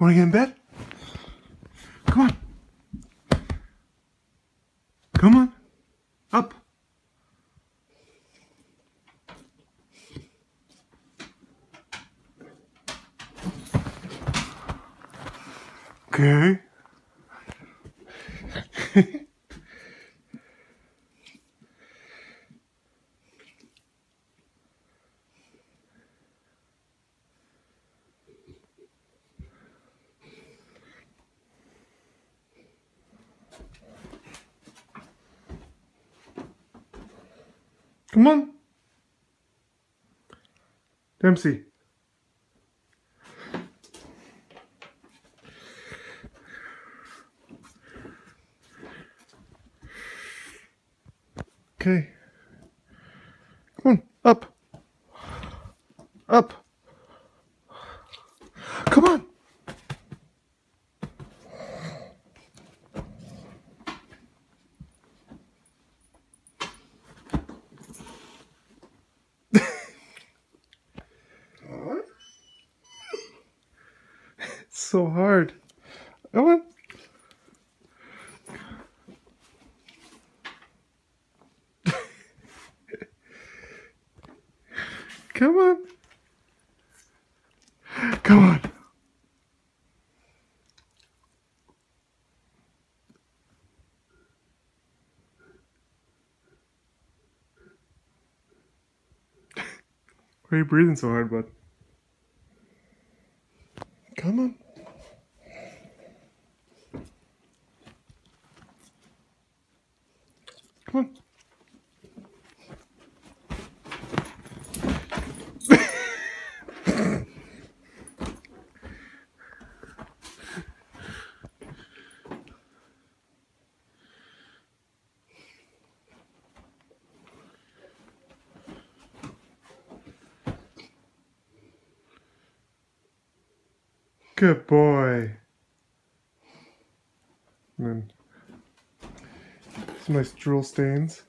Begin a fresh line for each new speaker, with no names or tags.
Want to get in bed? Come on. Come on. Up. Okay. Come on. Dempsey. Okay. Come on, up. Up. Come on. So hard. Oh, Come on. Come on. Come on. Why are you breathing so hard, bud? Come on. Come on. Good boy. And then nice drool stains.